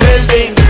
building